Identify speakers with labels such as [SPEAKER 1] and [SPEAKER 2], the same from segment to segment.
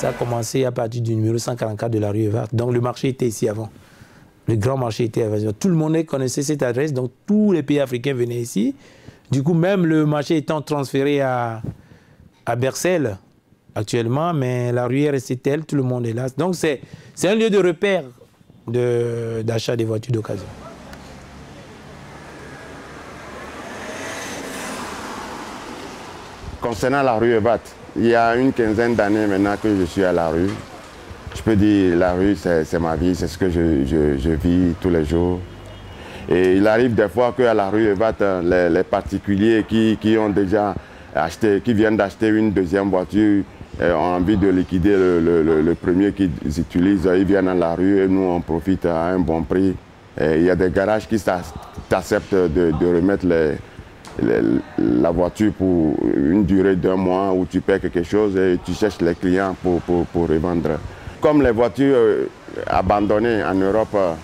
[SPEAKER 1] Ça a commencé à partir du numéro 144 de la rue Evart. Donc le marché était ici avant. Le grand marché était avant. Tout le monde connaissait cette adresse, donc tous les pays africains venaient ici. Du coup, même le marché étant transféré à, à actuellement, mais la rue est restée telle, tout le monde est là. Donc c'est un lieu de repère d'achat des voitures d'occasion.
[SPEAKER 2] Concernant la rue Evat, il y a une quinzaine d'années maintenant que je suis à la rue. Je peux dire la rue, c'est ma vie, c'est ce que je, vis tous les jours. Et il arrive des fois qu'à la rue Evat, les, particuliers qui, ont déjà acheté, qui viennent d'acheter une deuxième voiture, euh, ont envie de liquider le, premier qu'ils utilisent, ils viennent à la rue et nous on profite à un bon prix. il y a des garages qui t'acceptent de remettre les, la voiture pour une durée d'un mois où tu paies quelque chose et tu cherches les clients pour, pour, revendre. Comme les voitures euh, abandonnées en Europe euh,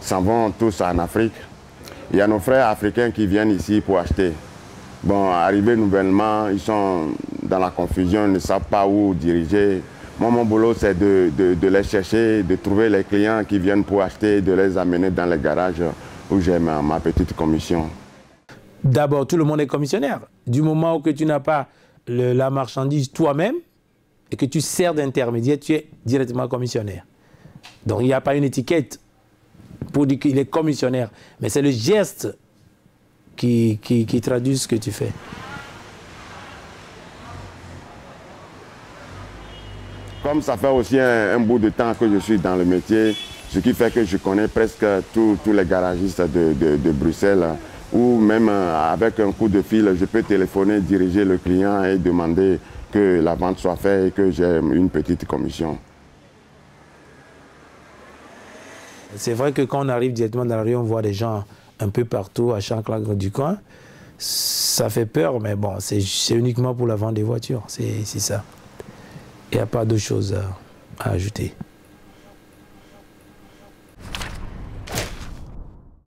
[SPEAKER 2] s'en vont tous en Afrique, il y a nos frères africains qui viennent ici pour acheter. Bon, arrivés nouvellement, ils sont dans la confusion, ils ne savent pas où diriger. Moi, mon boulot, c'est de, de, les chercher, de trouver les clients qui viennent pour acheter, de les amener dans les garages où j'ai ma petite commission.
[SPEAKER 1] D'abord, tout le monde est commissionnaire. Du moment où tu n'as pas la marchandise toi-même et que tu sers d'intermédiaire, tu es directement commissionnaire. Donc il n'y a pas une étiquette pour dire qu'il est commissionnaire, mais c'est le geste qui, traduit ce que tu fais.
[SPEAKER 2] Comme ça fait aussi un, bout de temps que je suis dans le métier, ce qui fait que je connais presque tous les garagistes de, de Bruxelles ou même euh, avec un coup de fil, je peux téléphoner, diriger le client et demander que la vente soit faite et que j'ai une petite commission.
[SPEAKER 1] C'est vrai que quand on arrive directement dans la rue, on voit des gens un peu partout, à chaque lac du coin. Ça fait peur, mais bon, c'est uniquement pour la vente des voitures, c'est ça. Il n'y a pas d'autre chose à ajouter.